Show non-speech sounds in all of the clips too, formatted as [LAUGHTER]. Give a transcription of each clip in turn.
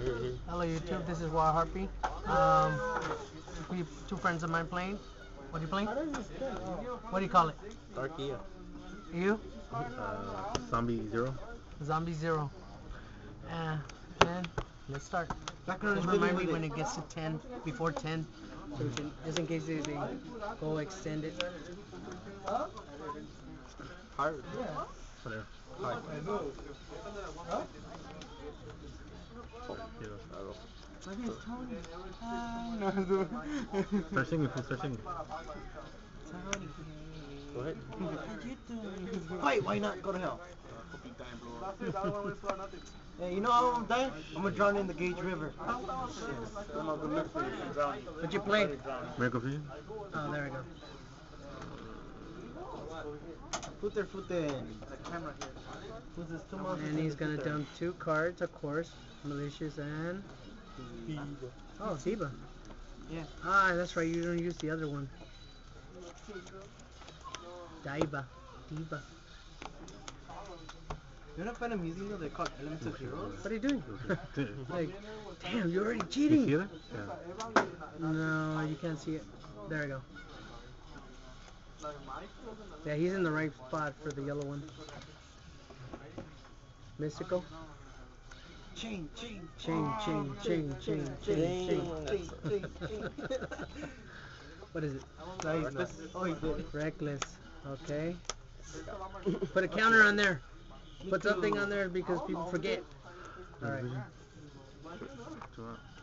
Hello YouTube, this is WildHarpie. Um, we two friends of mine playing. What are you playing? What do you call it? Dark Gaia. You? Uh, zombie Zero. Zombie Zero. Uh, and let's start. Just remind me when it gets to 10, before 10, so we can, just in case they, they go extend it. Hard. Whatever. Hard. Start singing, fool, start singing. Ahead. Wait, why not go to hell? hey, you know how I'm dying? I'm gonna drown in the Gage River. What you play? Miracle Fusion? Oh, there we go. Footer, footer. Who's this two months? And he's gonna dump two cards, of course. Malicious and... Oh, Ziba. Yeah. Ah, that's right, you don't use the other one. Daiba. Diva. You're not a fan of music though? They're called Elements of Heroes. What are you doing? [LAUGHS] Like, damn, you're already you cheating. see that? Yeah. No, you can't see it. There we go. Yeah, he's in the right spot for the yellow one. Mystical. Chain, chain. Chain, chain, chain, chain, chain, chain. what is it? Nice. Oh, he did. Reckless. Okay. Put a counter on there. Put something on there because people forget. Alright. Two out. Miracle Fusion.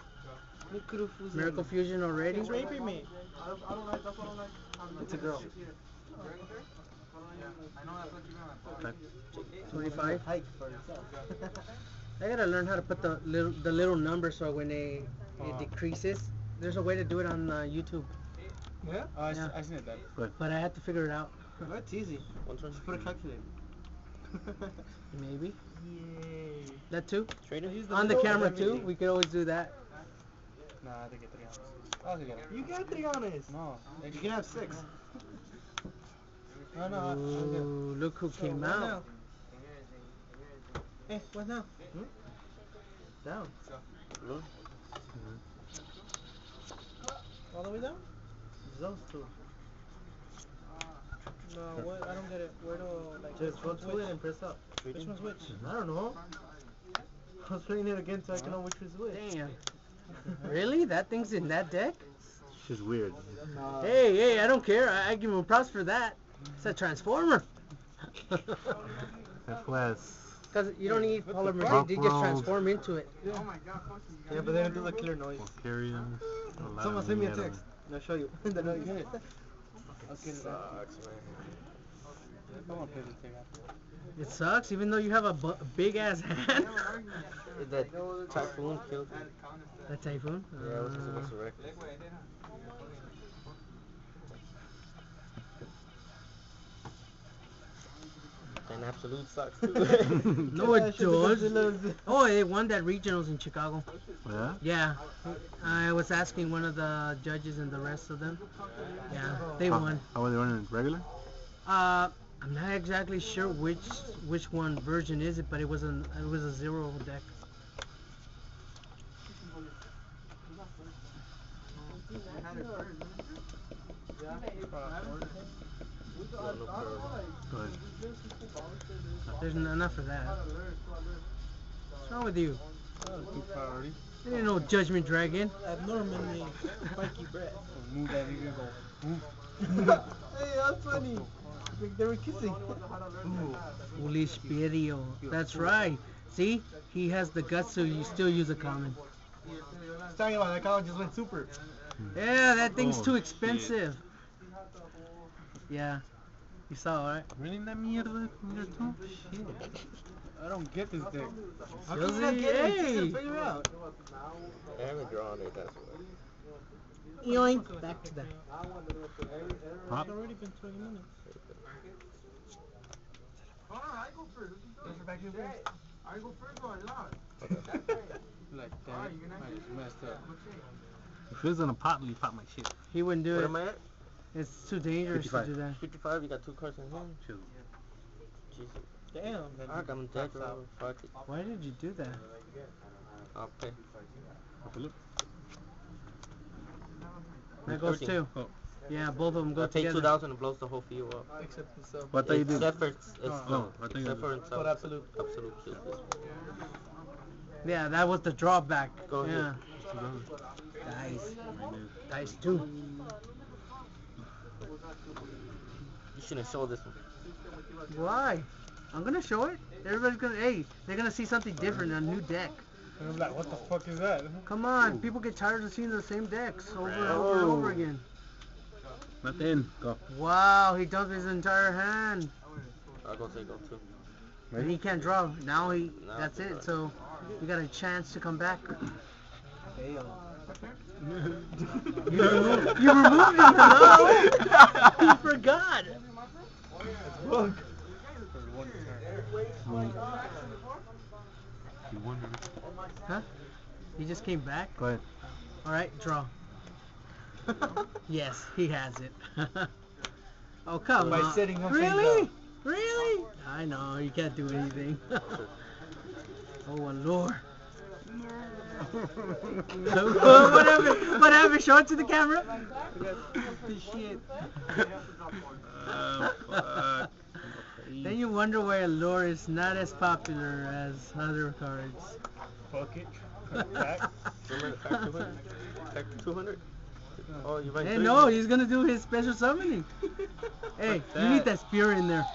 Miracle Fusion already? He's raping me. It's a girl. Type. 25. Hike for herself. [LAUGHS] I gotta learn how to put the little the little number so when they it decreases. There's a way to do it on uh, YouTube, yeah? Oh, I, Yeah. I seen it that. but I had to figure it out. That's easy. One turn. Just put a calculator. Maybe [LAUGHS] Yay. that too. Trader? On the camera too. We could always do that. Nah, I think it's three ounces. I'll take it. You got three honest. No. You can have six. No, no, I- Ooh, look who came What out. now? Hey, what now? Hmm? Down. Blue? All the way down? Those two. No, what? I don't get it. Where do like? Just which go to it and press up. Which one's which? I don't know. I was playing it again so I can know which is which. Damn. Really? That thing's in that deck? She's weird. Hey, hey, I don't care. I, I give him props for that. It's a transformer. That was. Because you don't need polymer, fuck? they just Bro. transform into it. Yeah, but they don't do the killer noise. Carrion. Someone send me a text. And I'll show you. [LAUGHS] the. I'll get it. Sucks, I want to play this. It sucks, even though you have a bu- big ass hand. [LAUGHS] That typhoon killed me. That typhoon? Yeah, it was Uh, supposed to wreck. And absolute sucks too. [LAUGHS] no, it [LAUGHS] Shit, because it does. Oh, they won that regionals in Chicago. yeah? Yeah. I was asking one of the judges and the rest of them. Yeah, they How- won. How were they running? Regular? Uh, I'm not exactly sure which which one version is it, but it was an it was a zero deck. Go ahead. There's n- enough of that. What's wrong with you? Two priority. I didn't know Judgment Dragon. Abnormally spiky breath. Move that nigga go. [LAUGHS] hey, that's funny. Like they were kissing. Foolish video. That's right. See, he has the guts to you still use a common. He's talking about that cow just went super. Yeah, that thing's Oh, too shit. expensive. Yeah, you saw, right? Really that mierda? Mierda? Shit. I don't get this dick. How come you not Josie, getting it? Just hey. to figure out. I haven't drawn it, that's why. Yoink. Back to that. Pop? It's already been 20 minutes. Like that. I just messed up. If it was in a pot, you pop my shit. He wouldn't do What it. am I at? It's too dangerous 55. to do that. 55, you got two cards in hand? Oh, two. Jesus. Damn. Fuck, I'm dead, bro. Fuck it. Why did you do that? I'll pay. That goes 13. two. Oh. Yeah, both of them go I pay two together. thousand and blows the whole field up. Except himself. What thought you did? Except for it's, it's Oh. No, I think except for himself. For absolute. Absolute. Yeah, that was the drawback. Go ahead. yeah. Dice. Dice two. You shouldn't show this one. Why? I'm gonna show it. Everybody's gonna. Hey, they're gonna see something different, a new deck. And I'm like, what the fuck is that? Come on, people get tired of seeing the same decks over and over and over again. Nothing. Go. Wow, he dumped his entire hand. I'll go take go too. And he can't draw. Now he. Now That's it. does. So you got a chance to come back. Damn. You removed, you removed him. Hello. he forgot. Fuck. Huh? He just came back. Go ahead. All right, draw. [LAUGHS] Yes, he has it. [LAUGHS] oh come By on. setting one really? Really? I know you can't do anything. [LAUGHS] oh lord. what happened? What happened? Show it to the camera. Shit. Uh, fuck. Then you wonder why Allure is not as popular as other cards. Fuck it. Back. Remember pack 200? Pack 200? [LAUGHS] Oh, you buy Hey, three? no, he's gonna do his special summoning. [LAUGHS] hey, What's you need that? that spear in there.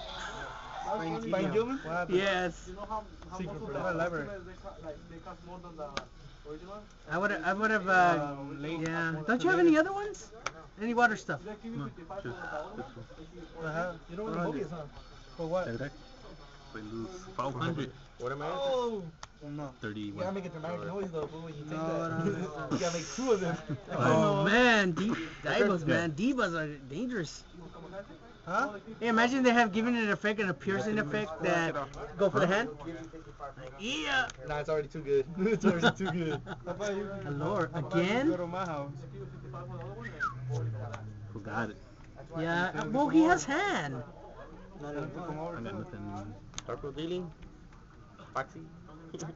Fine Gilman? What happened? Yes. Secret for the library. I would I would have uh Um, late- yeah. Don't you have any other ones? Any water stuff? No, just this one. Uh-huh. You don't want the bogeys, huh? For what? Take that. We lose 500. What am I? Oh! No. 31. You gotta make it dramatic noise though, boo, when you take No, that. no, [LAUGHS] no. you gotta make two of them. [LAUGHS] Oh, oh man, D- divas [LAUGHS] man, divas are dangerous. Huh? Hey, imagine they have given it an effect and a piercing effect that go for the hand. Yeah. Nah, it's already too good. it's already too good. Allure again? Go to my house. Who got it? Yeah. Well, he has hand. I got nothing. Purple dealing? Foxy? I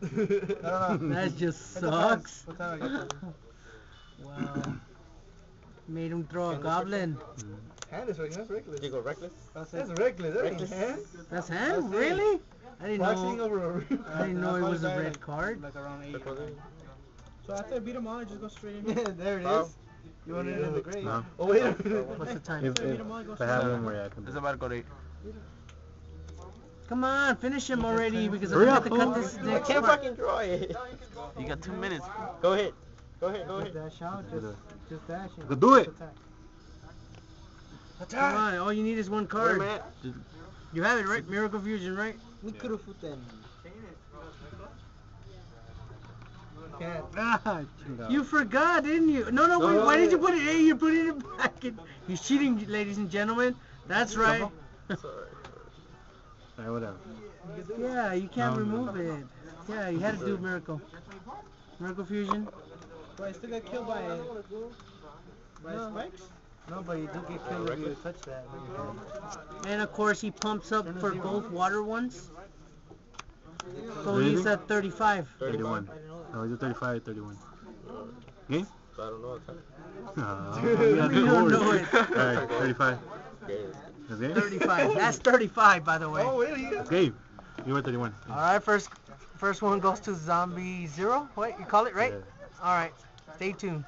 [LAUGHS] don't. That just sucks. What time I get there. Wow. Made him throw a goblin. Hand is reckless. That's reckless. you go reckless? That's reckless. That Reckless. hand. That's That's hand? it. Really? I didn't Waxing know. over a I didn't [LAUGHS] know it was a red card. Like around eight. So after I beat him all, I just go straight in. Yeah, [LAUGHS] there it is. Oh. You want it in the grave? No. Oh wait a minute. What's the time? If, if, if I have one where I can. It's about to go to eight. Come on, finish him already because Hurry I'm up, going to cut fool. this I can't fucking draw it. You got two minutes. Go ahead. Go ahead, go ahead. Dash out, just- just dash Go do it. Come on, all you need is one Where am card. I at? You have it, right? Miracle Fusion, right? Can't. Ah, chinga. You forgot, didn't you? No, no, No, wait. no, Why did wait. you put it? Hey, you're putting it back. In. He's cheating, ladies and gentlemen. That's right. It's alright. Alright, whatever. yeah, you can't No, no. remove it. Yeah, you had to do Miracle. Miracle Fusion. But I still got killed by by No. spikes. No, but you do get killed if you touch that. And of course, he pumps up for both water ones. So he's at 35. 31. No, he's a 35, 31. Game? So I don't know what time. Ah, Dude, we you the don't board. know it. Alright, 35. Okay. That's game? 35. That's 35, by the way. Oh wait, he That's game. You were 31. All right, first first one goes to Zombie Zero. What you call it, right? Yeah. All right. Stay tuned.